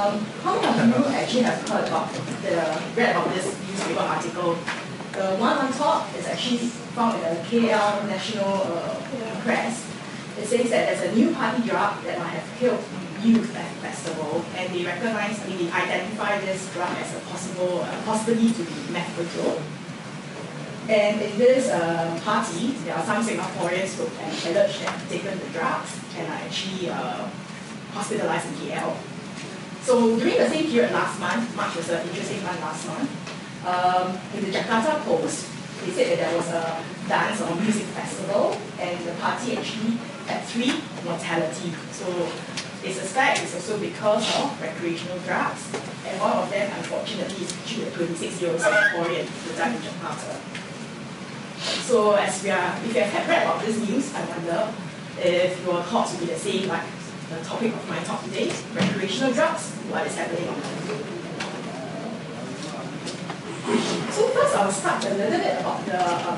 um, how many of you actually have heard about the read about this newspaper article the one on top is actually found in the KL National uh, Press. It says that there's a new party drug that might have killed youth at festival, and they recognize, I mean, they identify this drug as a possible, uh, possibility to be methadone. And in this uh, party, there are some Singaporeans who alleged have taken the drugs and are actually uh, hospitalized in KL. So during the same period last month, March was an interesting month last month, um, in the Jakarta Post, they said that there was a dance or music festival and the party actually had three mortality. So they suspect it's also because of recreational drugs. And one of them, unfortunately, is actually a 26-year-old Singaporean who died in Jakarta. So as we are, if you have read about this news, I wonder if your thoughts will be the same like the topic of my talk today, recreational drugs, what is happening so first I'll start a little bit about the uh,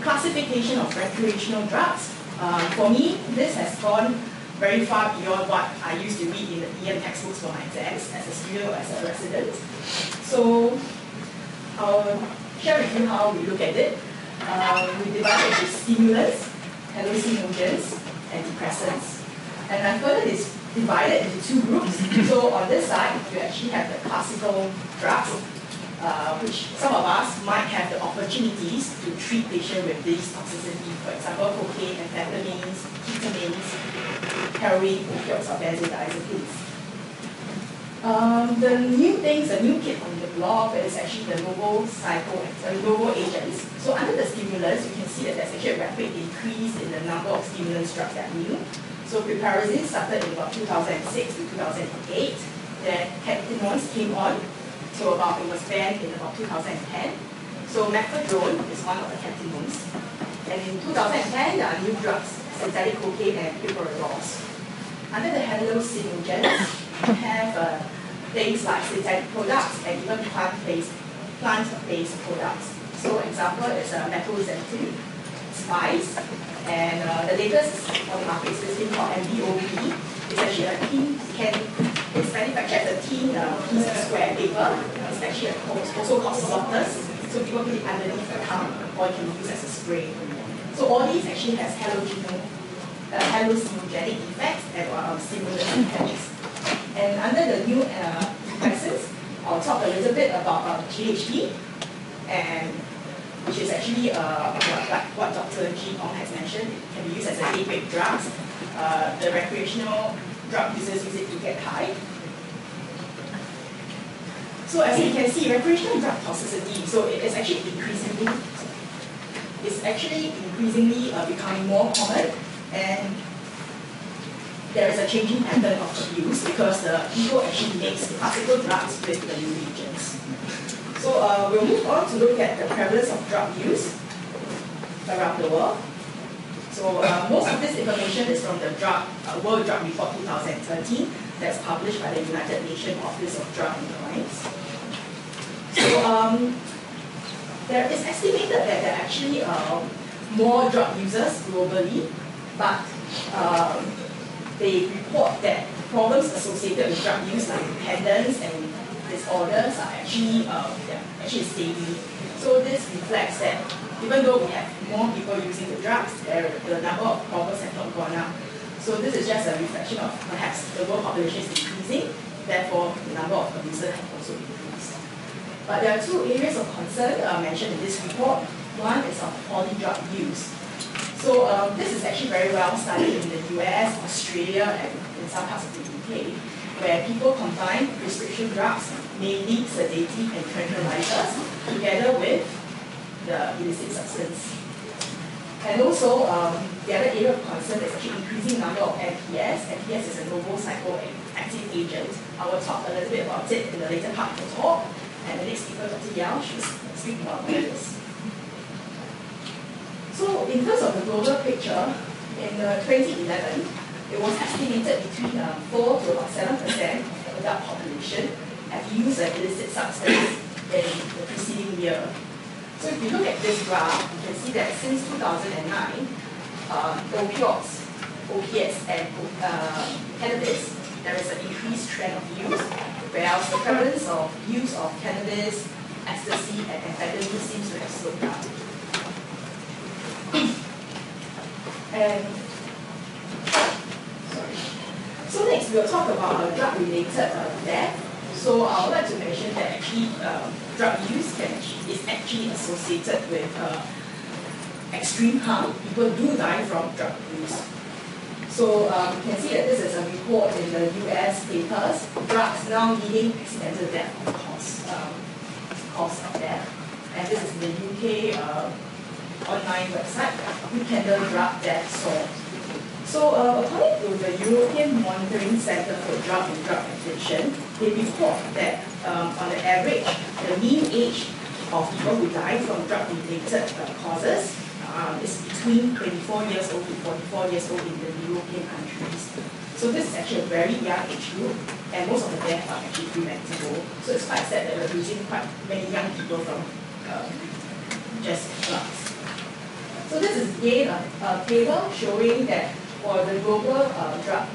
classification of recreational drugs. Um, for me, this has gone very far beyond what I used to read in the EM textbooks for my exams as a student or as a resident. So I'll share with you how we look at it. Um, we divide it into stimulants, hallucinogens, and depressants. And I further this divided into two groups. So on this side, you actually have the classical drugs, uh, which some of us might have the opportunities to treat patients with these toxicity. For example, cocaine, amphetamines, ketamines, heroin, opioids, or benzodiazepines. Um, the new things, the new kid on the block is actually the novel cycle, uh, novel agents. So under the stimulants, you can see that there's actually a rapid increase in the number of stimulants drugs that are new. So piperazine started in about 2006 to 2008. Then cannabinoids came on so about it was banned in about 2010. So methadone is one of the cannabinoids. And in 2010, there are new drugs, synthetic cocaine and pipradrols. Under the hallucinogens, we have uh, things like synthetic products and even plant-based plant-based products. So example is uh, methoxetamine, spice, and uh, the latest on the market is called NBOMe. It's actually a thin can it's manufactured as a thin uh, piece of square paper. It's actually a, also called blotters. So people put it underneath the tongue or it can be used as a spray. So all these actually has hallucino, uh, effects and uh, stimulant effects. And under the new uh, devices, I'll talk a little bit about uh, and which is actually uh, what, like what Dr. G. Ong has mentioned. It can be used as a gateway drug. Uh, the recreational drug users use it to get high. So as you can see, recreational drug toxicity, so it is actually increasingly, it's actually increasingly uh, becoming more common and there is a changing pattern of abuse because the ego actually makes classical drugs with the new agents. So uh, we'll move on to look at the prevalence of drug use around the world. So uh, most of this information is from the drug, uh, World Drug Report 2013 that's published by the United Nations Office of Drug and Crimes. So um, there is estimated that there are actually uh, more drug users globally, but um, they report that problems associated with drug use like dependence and disorders are actually, uh, actually steady. So this reflects that even though we have more people using the drugs, there, the number of problems have not gone up. So this is just a reflection of perhaps the world population is increasing, therefore the number of abusers have also increased. But there are two areas of concern uh, mentioned in this report. One is of polydrug use. So um, this is actually very well studied in the US, Australia, and in some parts of the UK, where people combine prescription drugs, mainly sedative and tranquilizers, together with the illicit substance. And also, um, the other area of concern is actually increasing number of NPS. NPS is a novel psychoactive agent. I will talk a little bit about it in the later part of the talk. And the next speaker, Dr. Yao, should speak about this. So in terms of the global picture, in uh, 2011, it was estimated between uh, 4 to about 7% of the adult population have used an illicit substance in the preceding year. So if you look at this graph, you can see that since 2009, uh, opioids, opiates, and uh, cannabis, there is an increased trend of use, whereas the prevalence of use of cannabis, ecstasy, and amphetamine seems to have slowed down. and sorry. So next we'll talk about drug-related uh, death. So I would like to mention that actually uh, drug use can, is actually associated with uh, extreme harm. People do die from drug use. So um, you can see that this is a report in the US papers, drugs now leading accidental death cause, um, cause of death. And this is the UK uh, online website, We Weekender Drug Death Source. So uh, according to the European Monitoring Center for Drug and Drug Addiction, they report that um, on the average, the mean age of people who die from drug-related uh, causes um, is between 24 years old to 44 years old in the European countries. So this is actually a very young age group, and most of the deaths are actually preventable. So it's quite sad that we're losing quite many young people from um, just drugs. So this is again a, a table showing that for the global uh, drug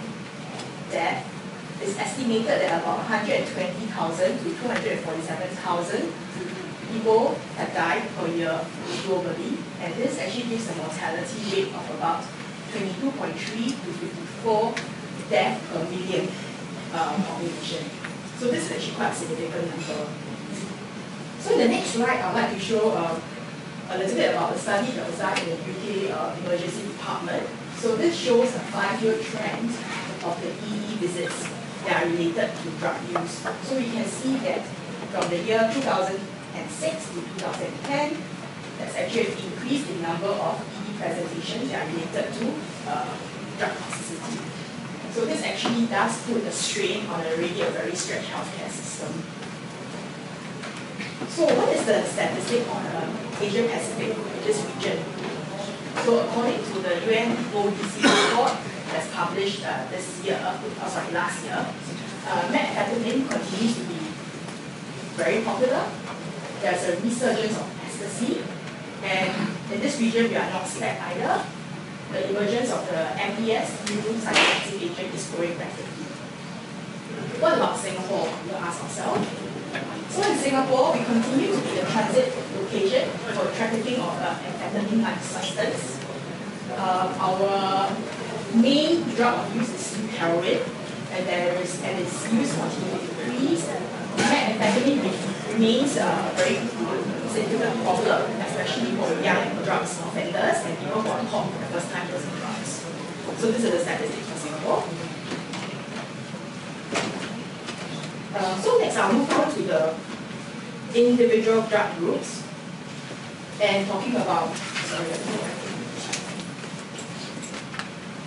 death, it's estimated that about 120,000 to 247,000 people have died per year globally, and this actually gives a mortality rate of about 22.3 to 54 deaths per million uh, population. So this is actually quite a significant number. So in the next slide, I'd like to show uh, a little bit about the study that was done in the UK uh, Emergency Department so this shows a five-year trend of the ED visits that are related to drug use. So we can see that from the year 2006 to 2010, there's actually an increase in number of ED presentations that are related to uh, drug toxicity. So this actually does put a strain on a already a very stretched healthcare system. So what is the statistic on uh, Asia Pacific, this region? So according to the UN ODC report that's published uh, this year, uh, sorry, last year, uh, methamphetamine continues to be very popular. There's a resurgence of ecstasy, and in this region we are not spared either. The emergence of the NPS, new psychoactive agent, is growing rapidly. What about Singapore? We'll ask ourselves. So in Singapore, we continue to be a transit location for trafficking of uh, amphetamine-like substance. Uh, our main drug of use is heroin, and there is and its use continues to increase. Methamphetamine remains a very significant problem, especially for young drugs offenders and people who are caught for the first time using drugs. So this is the statistics for Singapore. Uh, so next I'll move on to the individual drug groups and talking about sorry,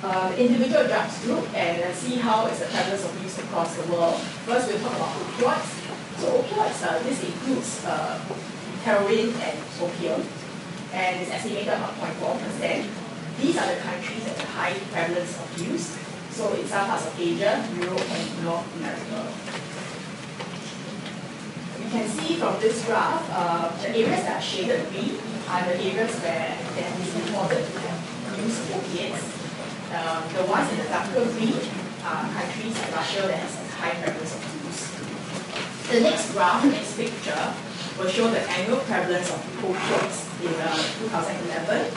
uh, individual drugs group and uh, see how is the prevalence of use across the world. First we'll talk about opioids. So opioids, uh, this includes uh, heroin and opium and it's estimated about 0.4%. These are the countries that have high prevalence of use. So in some parts of Asia, Europe, and North America can see from this graph, uh, the areas that are shaded green are the areas where there is reported to have used opiates. Uh, the ones in the darker green are countries like Russia that has high prevalence of use. The next graph, the next picture, will show the annual prevalence of opioids in uh, 2011.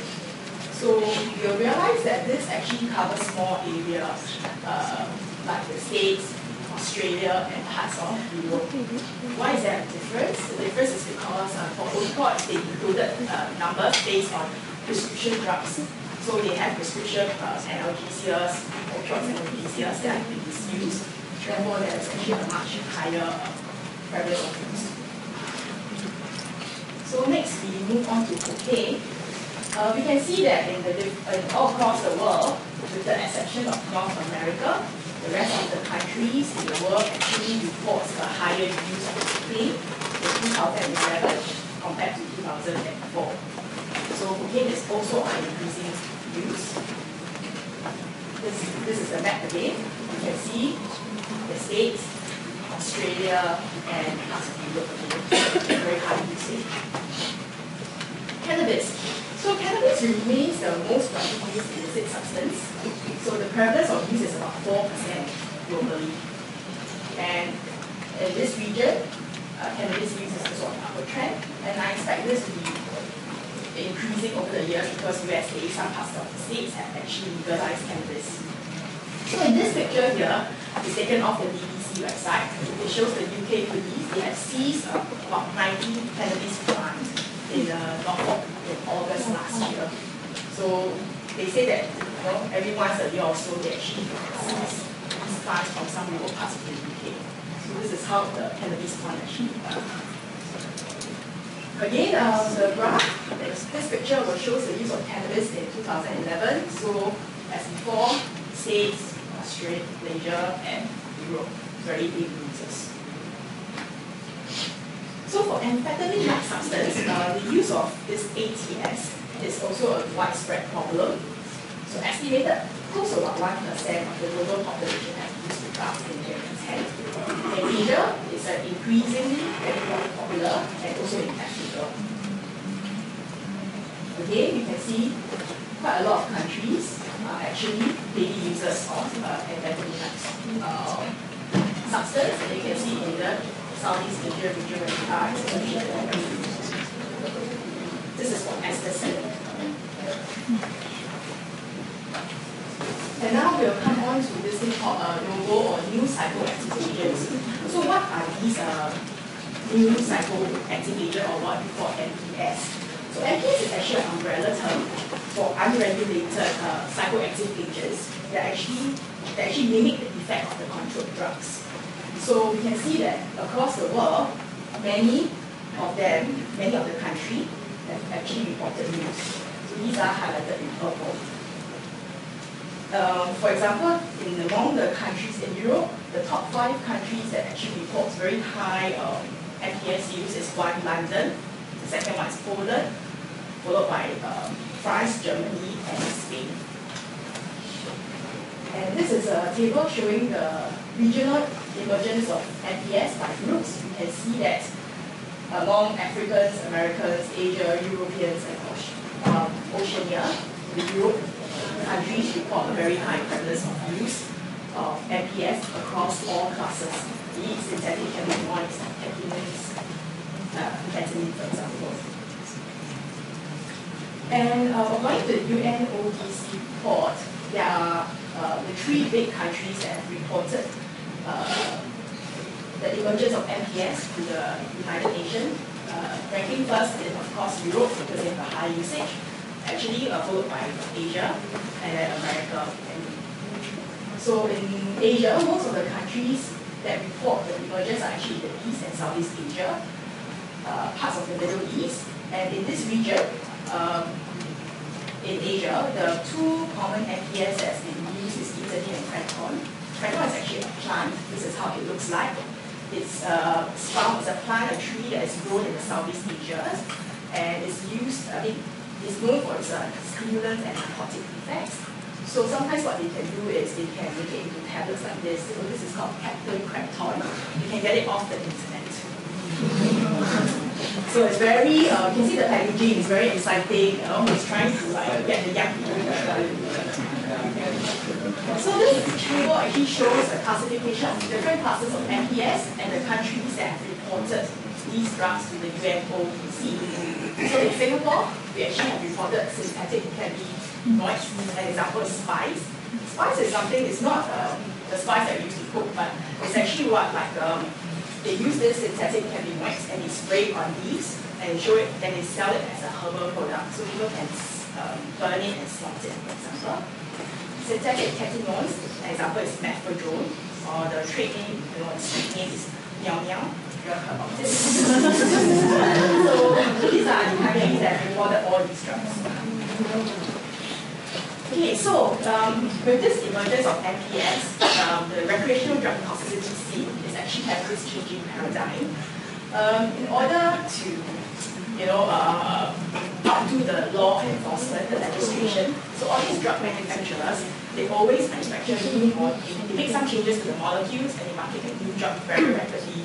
So you'll realize that this actually covers more areas, uh, like the States, Australia and parts of Europe. Why is there a difference? The difference is because uh, for opioids, they included uh, numbers based on prescription drugs. So they have prescription uh, analgesias, opioids analgesias that have been misused. Therefore, there is actually a much higher uh, prevalence of use. So next, we move on to cocaine. Uh, we can see that in, the, in all across the world, with the exception of North America, the rest of the countries in the world actually reports a higher use of cocaine in 2011 compared to 2004. So cocaine is also on increasing use. This, this is the map again. You can see the States, Australia, and parts of Europe. Very high usage. Cannabis. So cannabis remains the most widely used illicit substance. So the prevalence of this is about 4% globally. And in this region, uh, cannabis use is also on upward trend, and I expect this to be increasing over the years because USA, some parts of the states have actually legalized cannabis. So in this picture here, it's taken off the BBC website. It shows the UK police, they have seized uh, about 90 cannabis plants in uh, Norfolk in August last year. So they say that you know, every once a year or so they actually plants from some remote parts of the UK. So this is how the cannabis plant actually Again, uh, the graph, this, this picture will show the use of cannabis in 2011. So as before, states, Australia, Malaysia, and Europe, very big users. So for amphetamine-like substance, uh, the use of this ATS is also a widespread problem. So estimated close to about 1% of the global population have used the drug in 2010. In Asia, it's an increasingly very popular and also Africa. Again, you can see quite a lot of countries are actually daily users of uh, amphetamine uh, substance. And you can see in the Southeast Asia region where we are, this is for ecstasy. And now we'll come on to this thing called uh, novel or new psychoactive agents. So what are these uh, new psychoactive agents or what we call NPS? So NPS is actually an umbrella term for unregulated uh, psychoactive agents that actually, that actually mimic the effect of the controlled drugs. So we can see that across the world, many of them, many of the countries have actually reported use. These are highlighted in purple. Um, for example, in among the countries in Europe, the top five countries that actually report very high um, NPS use is one, London, the second one is Poland, followed by um, France, Germany, and Spain. And this is a table showing the regional emergence of NPS by groups. You can see that among Africans, Americans, Asia, Europeans, and Oceania, the Europe countries report a very high prevalence of use of NPS across all classes, be it synthetic cannabinoids, ketamines, uh, ketamine, for example. And uh, according to the UNODC report, there are uh, the three big countries that have reported uh, the emergence of NPS to the United Nations. Uh, ranking first is, of course, Europe because they have a high usage actually uh, followed by Asia and then America. So in Asia, most of the countries that report the emergence are actually the East and Southeast Asia, uh, parts of the Middle East. And in this region, um, in Asia, the two common NPS that's been used is etaline and kratom. Kratom is actually a plant. This is how it looks like. It's, uh, found, it's a plant, a tree that is grown in the Southeast Asia, and it's used, I mean, is known for its uh, stimulant and narcotic effects. So sometimes what they can do is they can make it into tablets like this. So this is called Captain Kratom. You can get it off the internet. so it's very, uh, you can see the packaging is very exciting. Know, it's trying to like get the young. So this table actually shows a classification of different classes of NPS and the countries that have reported these drugs to the UNODC. So in Singapore, we actually have reported synthetic cannabinoids. An example is spice. Spice is something, it's not um, the spice that we use to cook, but it's actually what, like, um, they use this synthetic cannabinoids and they spray on leaves and show it, then they sell it as a herbal product. So people can um, burn it and snort it, for example. Synthetic cannabinoids, an example is methadone, or the trade name, you know, the street name is Miao Miao so these reported all these drugs. Okay, so um, with this emergence of NPS, um, the recreational drug toxicity scene is actually having this changing paradigm. Um, in order to, you know, uh, outdo the law and patent legislation. So all these drug manufacturers, they always manufacture new molecules. They make some changes to the molecules and they market a new drug very rapidly.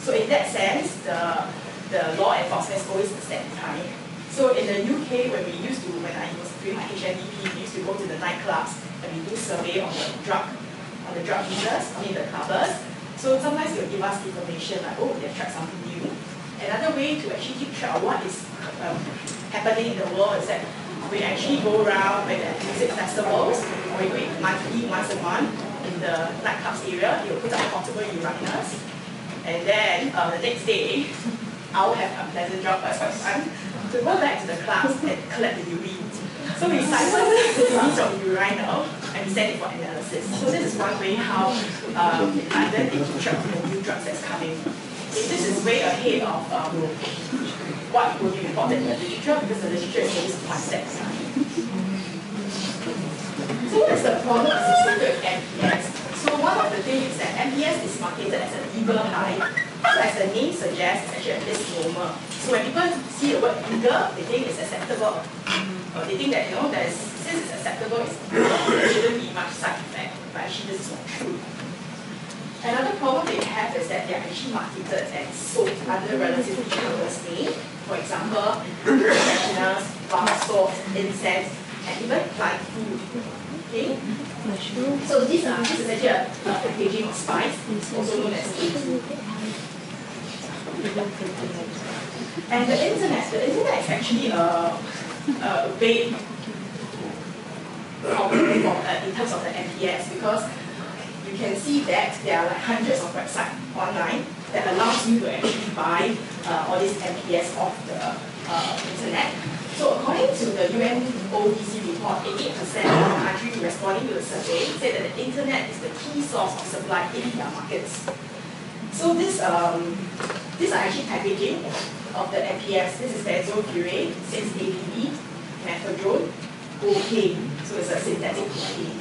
So in that sense, the, the law enforcement is always the step behind. So in the UK, when we used to, when I was doing my HNDP, we used to go to the nightclubs and we do survey on the drug, on the drug users, I mean the clubbers. So sometimes they'll give us information like, oh, they've tried something new. Another way to actually keep track of what is um, happening in the world is that we actually go around with the music festivals, or we go in monthly, once a month, in the nightclubs area, they'll put up portable uriners. And then uh, the next day, I'll have a pleasant job as fun to go back to the clubs and collect the urine. So we siphon the urine from urinal and we send it for analysis. So this is one way how um, London they keep track of the new drugs that's coming. This is way ahead of um, what will be reported in the literature because the literature is always step behind. So what is the problem associated with NPS? So one of the things is that NPS is marketed as an legal high. So as the name suggests, it's actually a misnomer. So when people see the word legal, they think it's acceptable. Mm-hmm. Or they think that, you know, there's, since it's acceptable, it's, there shouldn't be much side effect. But actually, this is not true. Another problem they have is that they are actually marketed and sold under relatively harmless name. For example, fresheners, bar salt, incense, and even plant food. Okay? So these are this is actually a, a packaging of spice, also known as A2. And the internet, the internet is actually a, a big problem uh, in terms of the NPS because you can see that there are like hundreds of websites online that allows you to actually buy uh, all these NPS off the uh, internet. So according to the UNODC report, 88% of countries responding to the survey said that the internet is the key source of supply in their markets. So this, um, these are actually packaging of the NPS. This is benzofurate, 6-APB, methadone, cocaine. So it's a synthetic cocaine.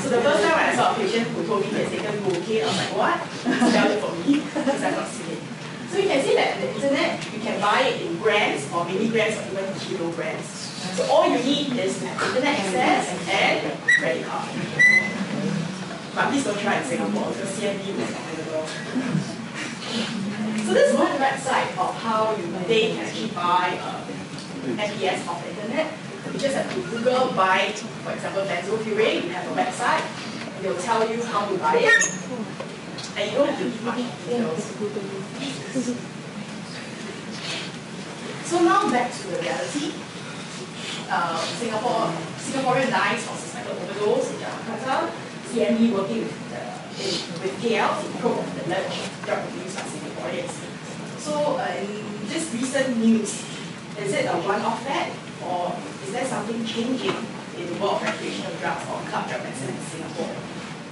So the first time I saw a patient who told me he has taken cocaine, I was like, what? Spell it for me, because I've not seen it. So you can see that the internet, you can buy it in grams or milligrams or even kilograms. So all you need is internet access and credit card. But please don't try in Singapore because CNB available. So this is one website of how you they can actually buy uh, NPS off the internet. You just have to Google buy, for example, benzofurate. You have a website. And they'll tell you how to buy it. And you don't have to give much details. So now back to the reality. Uh, Singapore, Singaporean lives of suspected overdose in Jakarta. CNB working with, with KL to probe the alleged drug abuse by Singaporeans. So uh, in this recent news, is it a one-off fact or is there something changing in the world of recreational drugs or club drug medicine in Singapore?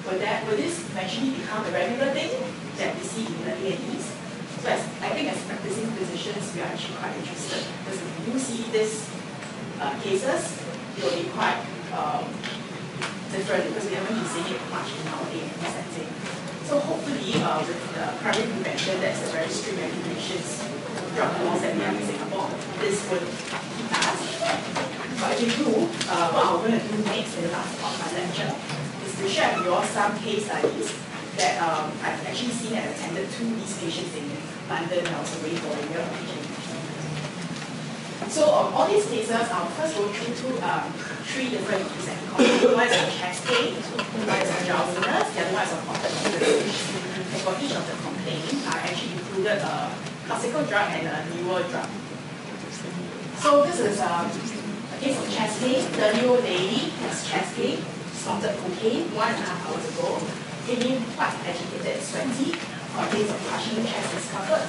Will, that, will this eventually become a regular thing that we see in the A&Es? So as, I think as practicing physicians, we are actually quite interested because if you see these uh, cases, it will be quite um, different because we haven't been seeing it much in our A&E setting. So hopefully uh, with the primary prevention, that's a very strict regulations, drug laws that we have in Singapore, this would be passed. But if we do, uh, what I'm going to do next in the last part of my lecture is to share with you all some case studies that um, I've actually seen and attended to these patients in London and I was away for a year of teaching. So um, all these cases, I'll first go through two, um, three different cases. One is a pain, one is a drowsiness, the other one is a pocket And for each of the complaints, I actually included a classical drug and a newer drug. So this is um, a case of pain. The new lady has chest pain, snorted cocaine one and a half hours ago, feeling quite agitated and sweaty, a case of partial chest discomfort.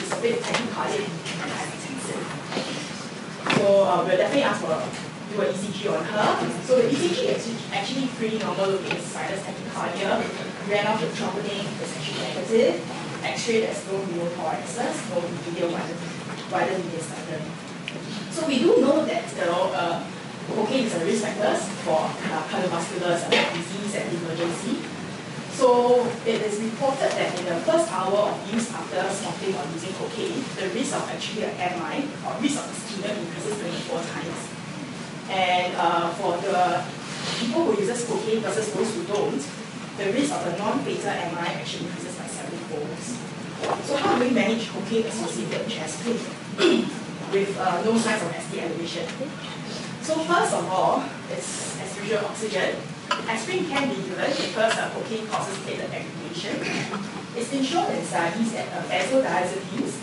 She's a bit tachycardic and So uh, we'll definitely ask for do an ECG on her. So the ECG is actually pretty normal looking sinus tachycardia. With troponin is actually negative. X-ray there's no pneumothoraxis, no medial wider, wider mediastinum. So we do know that you know uh, cocaine is a risk factor for uh, cardiovascular disease and emergency. So it is reported that in the first hour of use after smoking or using cocaine, the risk of actually an MI or risk of ischemia increases 24 times. And uh, for the people who uses cocaine versus those who don't, the risk of a non-fatal MI actually increases by seven folds. So how do we manage cocaine-associated chest pain with uh, no signs of ST elevation? So first of all, it's as usual oxygen. Aspirin can be given because uh, cocaine causes platelet aggregation. It's been shown in studies that uh, benzodiazepines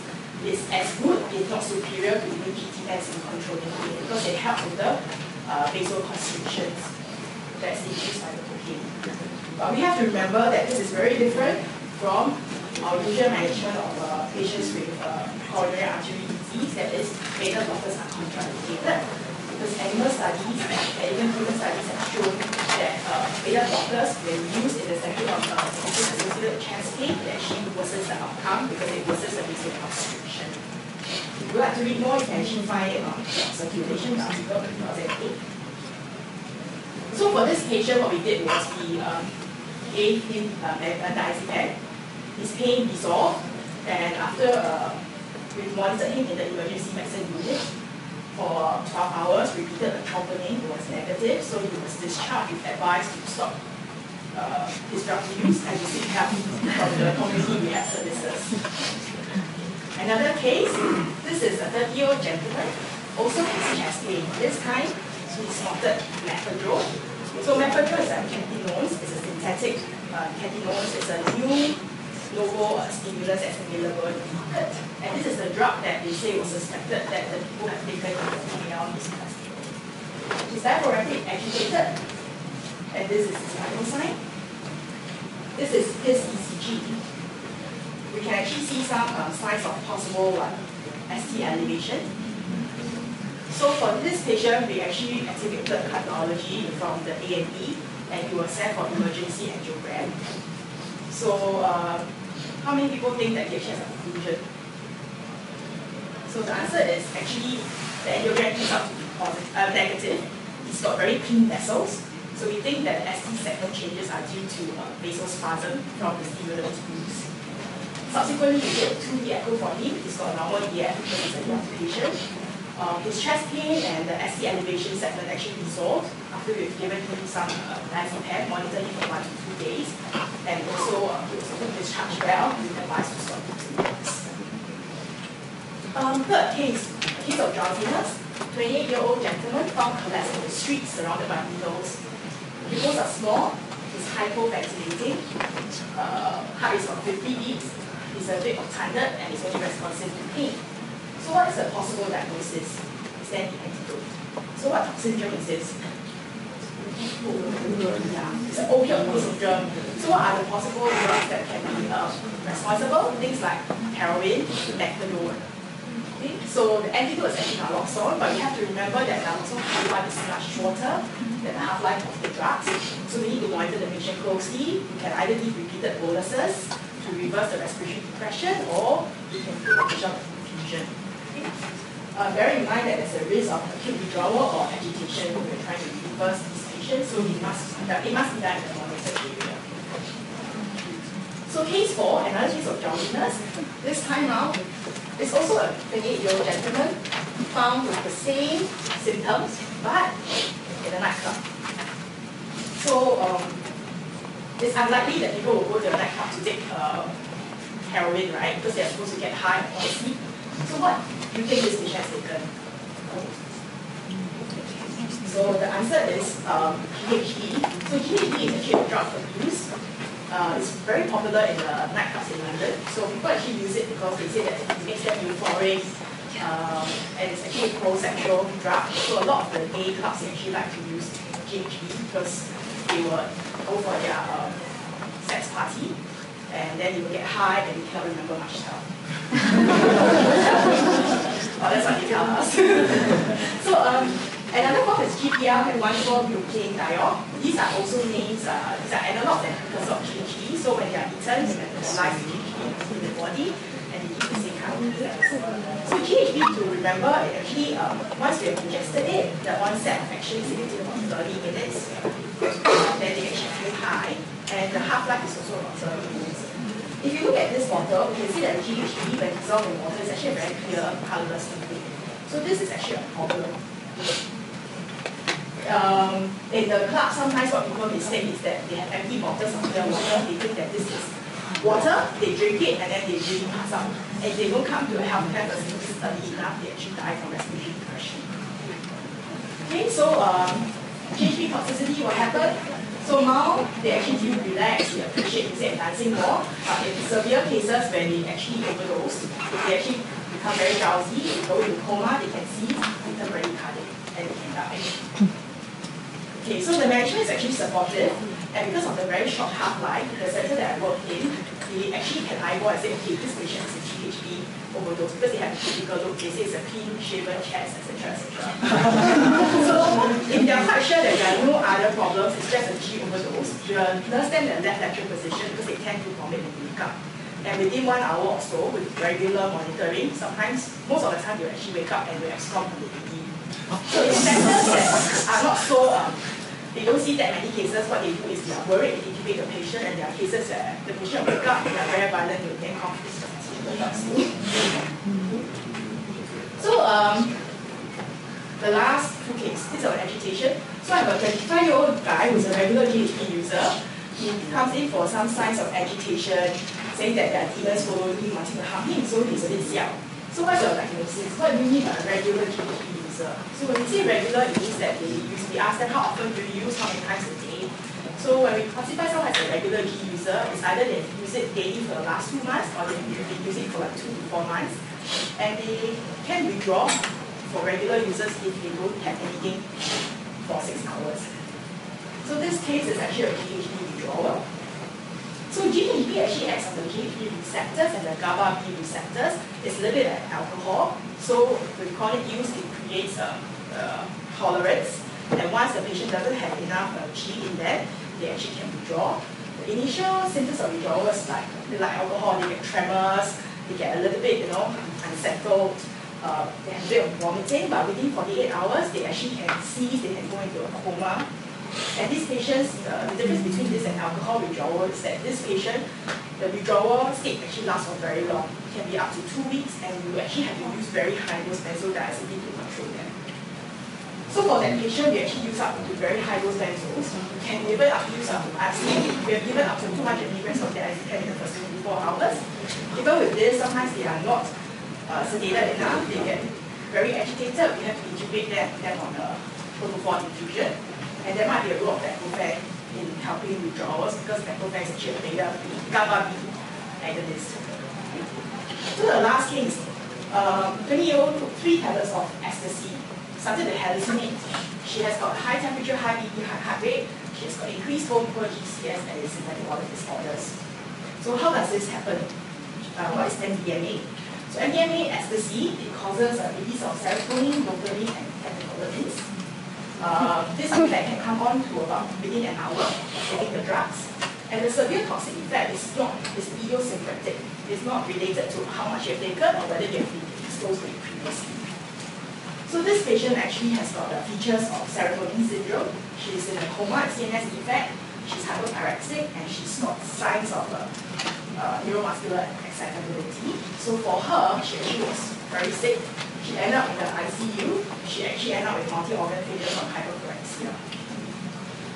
is as good, if not superior, to even GTN in controlling pain because they help with the uh, vasoconstrictions that's induced by the cocaine. But we have to remember that this is very different from our usual management of uh, patients with uh, coronary artery disease, that is, beta blockers are contraindicated. Because animal studies and even human studies have shown that uh, beta blockers, when used in the setting of uh, associated chest pain, it actually worsens the outcome because it worsens the risk vasoconstriction. If you like to read more, you can actually find on circulation article 2008. So for this patient, what we did was we um, gave him uh, a diazepam his pain dissolved, and after uh, we monitored him in the emergency medicine unit for 12 hours, repeated the troponin was negative, so he was discharged with advice to stop uh, his drug use and to help from the community rehab services. Another case, this is a 30-year-old gentleman, also has chest pain. This time, he snorted methadone. So methadone is a cathinone, it's a synthetic uh, cathinone, it's a new uh, stimulus that's available in the market. And this is the drug that they say was suspected that the people have taken in female miscasting. Is diaphoretic agitated? And this is his vital sign. This is his ECG. We can actually see some um, signs of possible uh, ST elevation. So for this patient, we actually activated cardiology from the A&E and he was sent for emergency angiogram. So uh, how many people think that he actually has a conclusion? So the answer is actually the angiogram turns out to be positive, uh, negative. He's got very clean vessels. So we think that the ST segment changes are due to uh, vasospasm from the stimulant use. Subsequently, we did 2D echo for him. He's got a normal EF because he's a young patient. Um, his chest pain and the ST elevation segment actually resolved after we've given him some uh, diazepam, monitored him for one to two days, and also uh, he was also discharged well with advice to stop. Um, third case, a case of drowsiness. 28-year-old gentleman found collapsed in the street surrounded by needles. Pupils are small, he's hypoventilating, uh, heart rate of 50 beats, he's a bit obtunded, and he's only responsive to pain. So what is the possible diagnosis? Is there the antidote? So what syndrome is this? Yeah, it's an opioid syndrome. So what are the possible drugs that can be uh, responsible? Things like heroin, methadone. Okay? So the antidote is actually naloxone, but we have to remember that naloxone half-life is much shorter than the half-life of the drugs. So we need to monitor the patient closely. We can either give repeated boluses to reverse the respiratory depression, or we can put a patient on Uh, bear in mind that there's a risk of acute withdrawal or agitation when we're trying to reverse these patients, so it must, it must be done in the area. So case 4, another case of drowsiness. This time now, it's also a 28-year-old gentleman found with the same symptoms, but in a nightclub. So um, it's unlikely that people will go to a nightclub to take uh, heroin, right? Because they're supposed to get high or sleep. So what you this taken? So the answer is um, GHB. So GHB is actually a drug for use. Uh, it's very popular in the nightclubs in London. So people actually use it because they say that it makes them euphoric. Um, and it's actually a pro-sexual drug. So a lot of the gay clubs actually like to use GHB because they will go for their um, sex party and then you will get high and you cannot remember much stuff. oh, that's what they tell us. so um, another form is GBL and one 1,4-butane These are also names, uh, these are analogs and precursors of GHB. So when they are eaten, they metabolize GHB in the body and they give the same kind of. So GHB, to remember, it actually, um, once we have ingested it, the onset of action is within about 30 minutes. then they actually feel high. and the half-life is also about 30 minutes. If you look at this bottle, you can see that the GHB, when dissolved in water, is actually a very clear, colorless liquid. So this is actually a problem. Um, in the club, sometimes what people mistake is that they have empty bottles of clear water. They think that this is water, they drink it, and then they really pass out. And they don't come to a healthcare facility study enough, they actually die from respiratory depression. Okay, so um, GHB toxicity, what happened? So now they actually feel relaxed, they appreciate music dancing more. But in severe cases when they actually overdose, they actually become very drowsy, they go into coma, they can see, become bradycardic, and they can die. Okay, so the management is actually supportive, and because of the very short half-life, the center that I work in, they actually can eyeball and say, okay, this patient is overdose, because they have a typical look, they say it's a clean shaven chest, etc., etc. so if they are quite sure that there are no other problems, it's just a G overdose, the nurse them in left lateral position because they tend to vomit and wake up. And within one hour or so, with regular monitoring, sometimes, most of the time, they'll actually wake up and they'll abscond from the ED. So in centers that are not so, um, they don't see that many cases, what they do is they are worried, they intubate the patient, and there are cases where the patient will wake up, they are very violent, they will then so um, the last two cases, this is about agitation. So I have a 25-year-old guy who's a regular GHB user. He comes in for some signs of agitation, saying that there are demons following him, wanting to harm him, so he's a bit xiao. So what's your diagnosis? What do you mean by a regular GHB user? So when we say regular, it means that they use, we ask them how often do you use, how many times a day. So when we classify someone as a regular G user, it's either they use it daily for the last two months or they, they use it for like two to four months. And they can withdraw for regular users if they don't have anything for six hours. So this case is actually a GHB withdrawal. So GHB actually acts on the GHB receptors and the GABA B receptors. It's a little bit like alcohol. So we chronic use, it creates a, a tolerance. And once the patient doesn't have enough uh, G in there, they actually can withdraw. The initial symptoms of withdrawal is like, like alcohol, they get tremors, they get a little bit, you know, unsettled, uh, they have a bit of vomiting, but within 48 hours, they actually can cease, they can go into a coma. And these patients, uh, the difference between this and alcohol withdrawal is that this patient, the withdrawal state actually lasts for very long. It can be up to two weeks, and you actually have to use very high dose benzodiazepine to control them. So for that patient, we actually use up to very high dose benzos. We can even up use up seen, we have given up to 200 milligrams of diazepam in the first 24 hours. Even with this, sometimes they are not uh, sedated enough, they get very agitated, we have to intubate them, them on a propofol infusion. And there might be a role of baclofen in helping withdrawals because baclofen is actually a beta GABA B agonist. So the last case, 20-year-old um, took three tablets of ecstasy started to hallucinate. She has got high temperature, high BP, high heart rate. She has got increased bone poor GCS and is metabolic disorders. So how does this happen? Uh, what is MDMA? So MDMA ecstasy, it causes a release of serotonin, dopamine, and catecholamines. Uh, this effect can come on to about within an hour of taking the drugs. And the severe toxic effect is not, is idiosyncratic. It's not related to how much you have taken or whether you have been exposed to it previously. So this patient actually has got the features of serotonin syndrome. She's in a coma, CNS effect. she's hyperpyrexic, and she's got signs of uh, uh, neuromuscular excitability. So for her, she actually was very sick. She ended up in the ICU. She actually ended up with multi-organ failure from hyperpyrexia.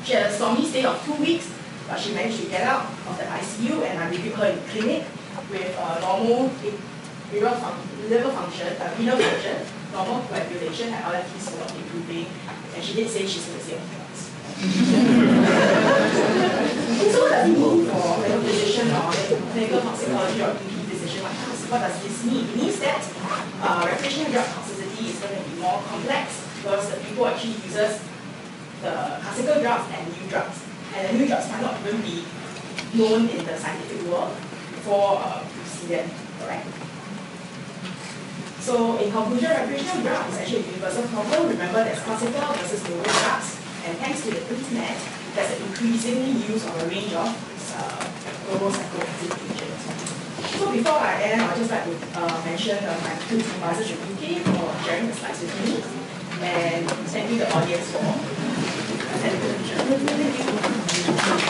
She had a stormy stay of two weeks, but she managed to get out of the ICU, and I reviewed her in clinic with normal liver, fun liver function, uh, renal function, normal coagulation and LFT score improving, and she did say she's going to drugs. so what does it mean for medical or clinical toxicology or EP physician? What does, what does this mean? It means that uh, recreational drug toxicity is going to be more complex because the people actually uses the classical drugs and new drugs. And the new drugs might not even be known in the scientific world before uh, you see them, correct? So in conclusion, recreational drug is actually a universal problem. Remember there's classical versus novel drugs. And thanks to the PRISMET, there's an increasingly use of a range of uh, global psychoactive agents. So before I end, I'd just like to uh, mention uh, my two supervisors UK for sharing the slides with me. And thank you the audience for attending. Thank you.